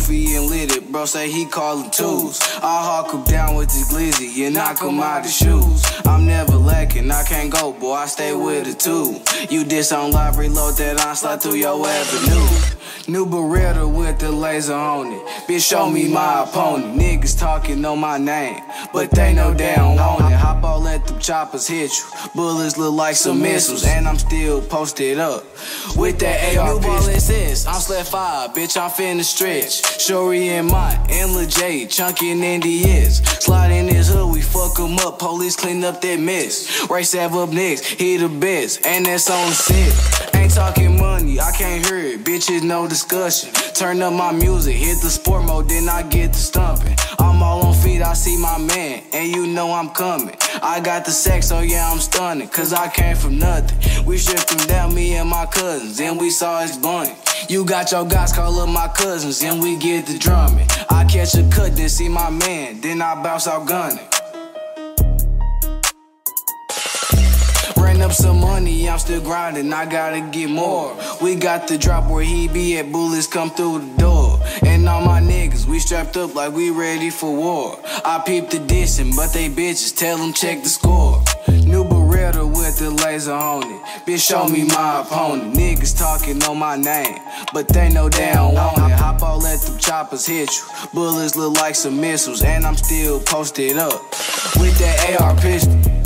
goofy and lit it, bro say he callin' twos. I hawk him down with this glizzy and knock him out his shoes. I'm never lacking, I can't go, boy, I stay with it too. You diss on live, reload that onslaught through your avenue. New Beretta with the laser on it. Bitch, show me my opponent. Niggas talking on my name, but they know they don't want it. Hop on, let them choppers hit you. Bullets look like some missiles, and I'm still posted up with that AR New ball SS, Sled five, bitch, I'm finna stretch. Shory and Mont, and Lil J, Chunky and NDS. Slide in this hood, we fuck 'em up, police clean up that mess. RaySav up next, he the best, and that's on set. Ain't talking money, I can't hear it, bitches, no discussion. Turn up my music, hit the sport mode, then I get the stumping. I'm all on feet, I see my man, and you know I'm coming. I got the sex, so yeah, I'm stunning, cause I came from nothing. We him down, me and my cousins, and we saw his blunt. You got your guys, call up my cousins, and we get the drumming. I catch a cut, then see my man, then I bounce out gunning. Up some money, I'm still grinding, I gotta get more. We got the drop where he be at, bullets come through the door. And all my niggas, we strapped up like we ready for war. I peep the dissing, but they bitches, tell them check the score. New Beretta with the laser on it. Bitch, show me my opponent. Niggas talking on my name, but they know they don't want it. Hop on, let them choppers hit you. Bullets look like some missiles, and I'm still posted up with that AR pistol.